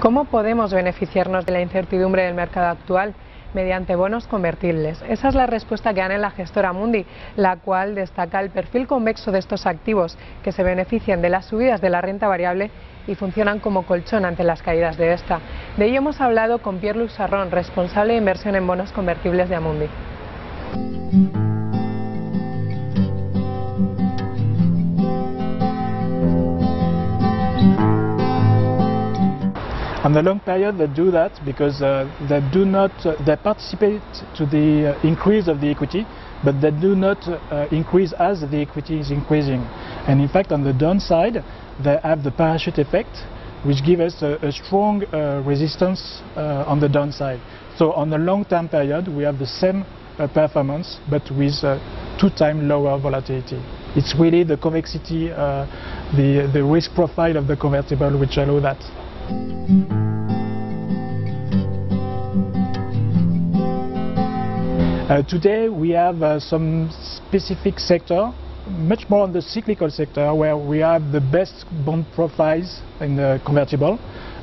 ¿Cómo podemos beneficiarnos de la incertidumbre del mercado actual? mediante bonos convertibles. Esa es la respuesta que dan en la gestora Mundi, la cual destaca el perfil convexo de estos activos que se benefician de las subidas de la renta variable y funcionan como colchón ante las caídas de esta. De ello hemos hablado con Pierre Luc Sarron, responsable de inversión en bonos convertibles de Amundi. On the long period, they do that because uh, they do not uh, they participate to the uh, increase of the equity, but they do not uh, increase as the equity is increasing. And in fact, on the downside, they have the parachute effect, which gives us a, a strong uh, resistance uh, on the downside. So on the long-term period, we have the same performance, but with two times lower volatility. It's really the convexity, the, the risk profile of the convertible which allow that. Today we have uh, some specific sector, much more on the cyclical sector, where we have the best bond profiles in the convertible,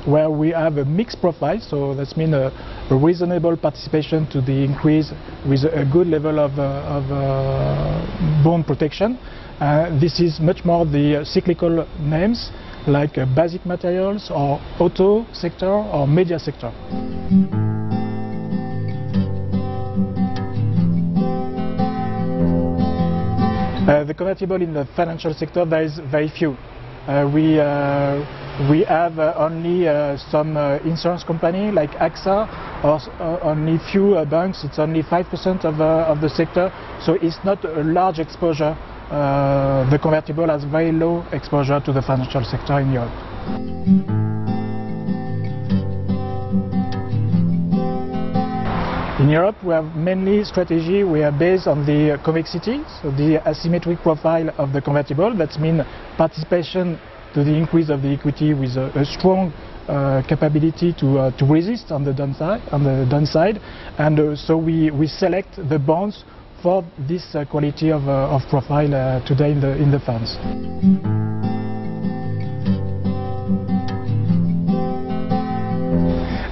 where we have a mixed profile, so that means a, a, reasonable participation to the increase with a good level of, uh, of uh, bond protection. Uh, this is much more the cyclical names, like uh, basic materials or auto sector or media sector. Uh, the convertible in the financial sector, there is very few. Uh, we, uh, we have uh, only uh, some uh, insurance company like AXA or only few banks, it's only 5% of, of the sector, so it's not a large exposure the convertible has very low exposure to the financial sector in Europe. In Europe, we have mainly strategy we are based on the convexity, so the asymmetric profile of the convertible. That means participation to the increase of the equity with a, a strong uh, capability to, uh, to resist on the downside, on the downside. and uh, so we, we select the bonds for this uh, quality of, uh, of profile uh, today in the, in the funds.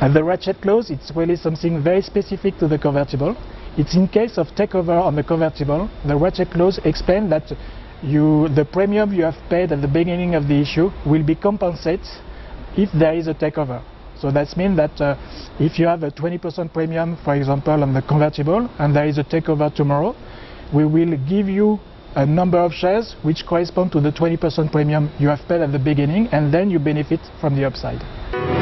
And the ratchet clause, it's really something very specific to the convertible. It's in case of takeover on the convertible, the ratchet clause explains that you, the premium you have paid at the beginning of the issue will be compensated if there is a takeover. So that means that uh, if you have a 20% premium, for example, on the convertible, and there is a takeover tomorrow, we will give you a number of shares which correspond to the 20% premium you have paid at the beginning, and then you benefit from the upside.